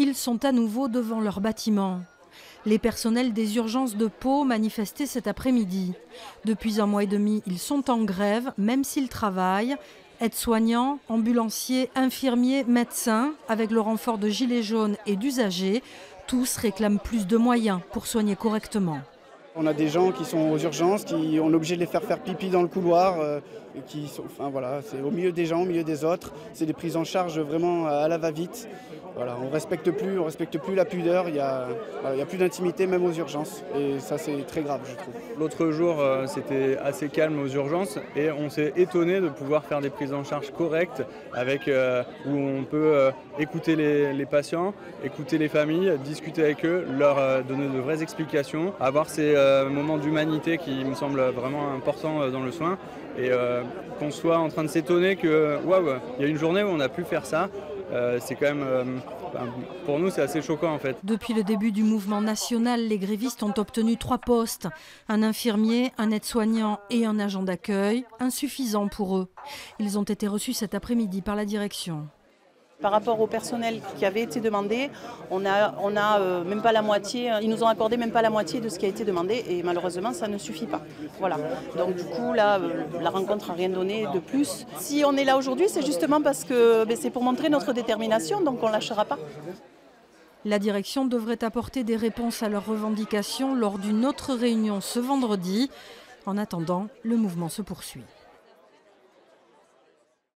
ils sont à nouveau devant leur bâtiment. Les personnels des urgences de Pau manifestaient cet après-midi. Depuis un mois et demi, ils sont en grève, même s'ils travaillent. Aides-soignants, ambulanciers, infirmiers, médecins, avec le renfort de gilets jaunes et d'usagers, tous réclament plus de moyens pour soigner correctement. On a des gens qui sont aux urgences, qui on est obligé de les faire faire pipi dans le couloir, euh, qui sont, enfin voilà, c'est au milieu des gens, au milieu des autres. C'est des prises en charge vraiment à la va-vite. Voilà, on respecte plus, on respecte plus la pudeur. Il y a, il y a plus d'intimité même aux urgences, et ça c'est très grave, je trouve. L'autre jour, euh, c'était assez calme aux urgences, et on s'est étonné de pouvoir faire des prises en charge correctes, avec euh, où on peut écouter les, les, patients, écouter les familles, discuter avec eux, leur donner de vraies explications, avoir ces moment d'humanité qui me semble vraiment important euh, dans le soin. Et euh, qu'on soit en train de s'étonner que, waouh, il y a une journée où on a pu faire ça, euh, c'est quand même, pour nous, c'est assez choquant en fait. Depuis le début du mouvement national, les grévistes ont obtenu trois postes un infirmier, un aide-soignant et un agent d'accueil, insuffisant pour eux. Ils ont été reçus cet après-midi par la direction. Par rapport au personnel qui avait été demandé, on a, euh, même pas la moitié, ils nous ont accordé même pas la moitié de ce qui a été demandé et malheureusement ça ne suffit pas. Voilà. Donc du coup là, euh, la rencontre n'a rien donné de plus. Si on est là aujourd'hui, c'est justement parce que ben, c'est pour montrer notre détermination, donc on ne lâchera pas. La direction devrait apporter des réponses à leurs revendications lors d'une autre réunion ce vendredi. En attendant, le mouvement se poursuit.